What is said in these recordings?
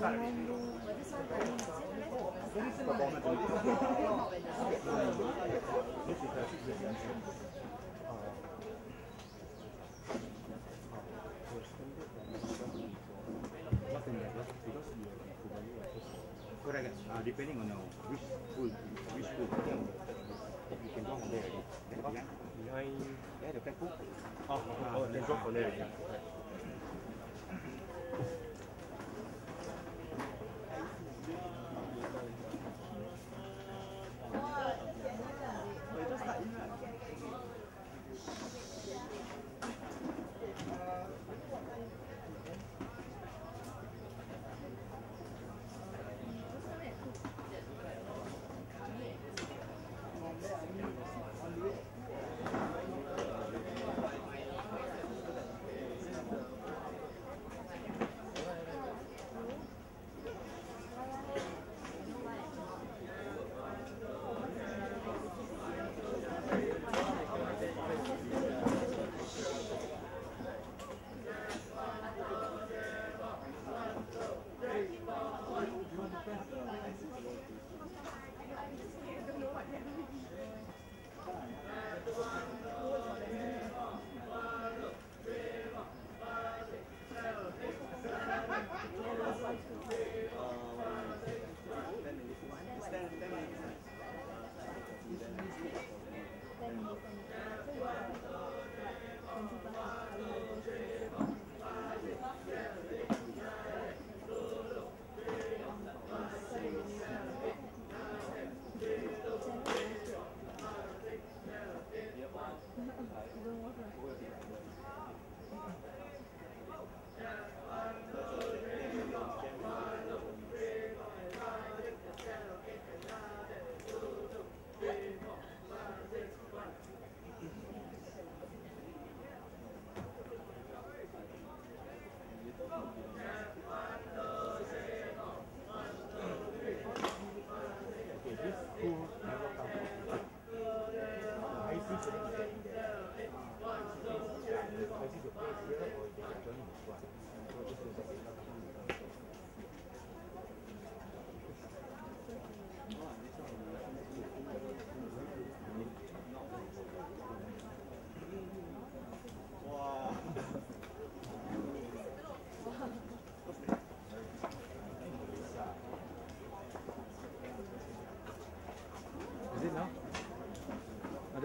Uh, depending on which school, which school, you can go from there. behind, there the back book. oh, oh, they drop from there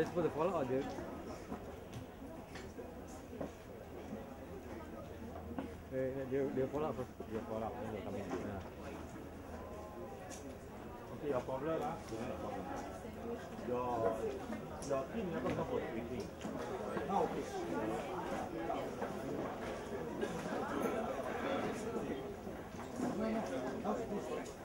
They supposed to follow or they? They, they, they'll follow up first. They'll follow up, then they'll come in. Yeah. Okay, your problem ah, you have a problem. Your your team never come for the briefing. Now okay. No, no, how's this?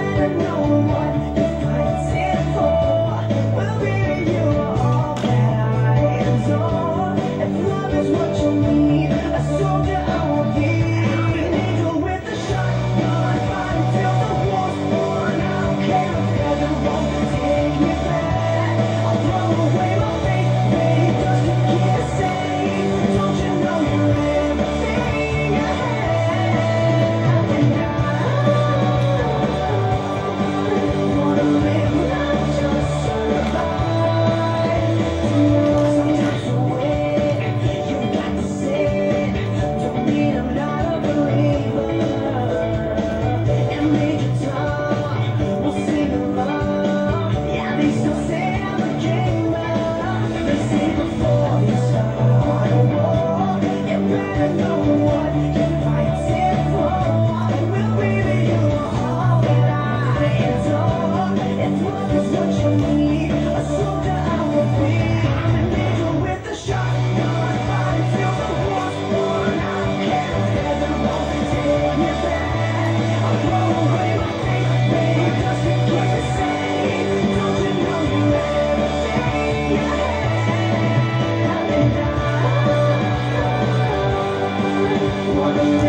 I don't know what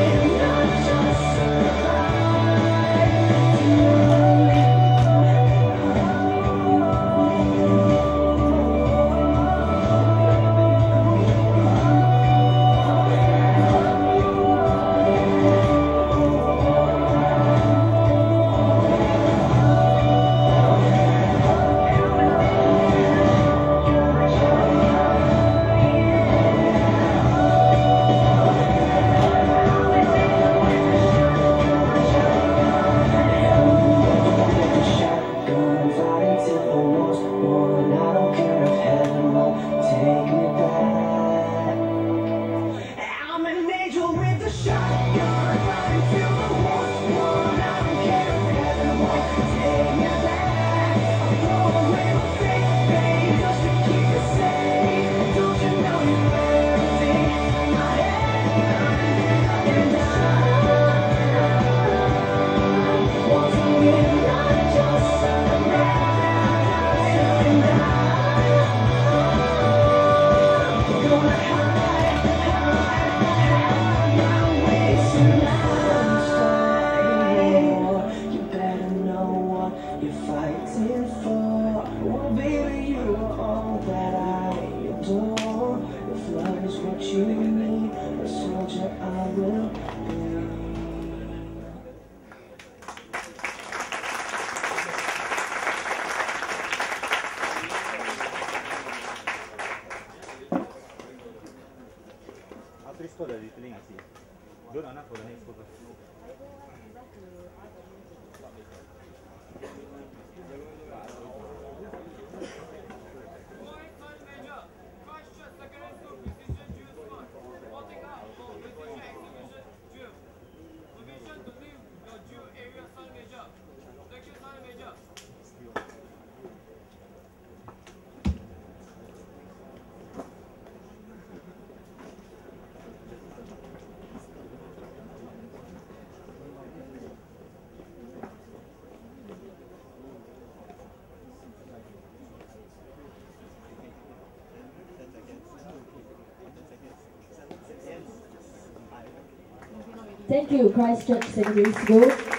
Amen. love is what you need, a soldier I will be. this. Don't. Thank you. Thank you, Christ Church Secondary School.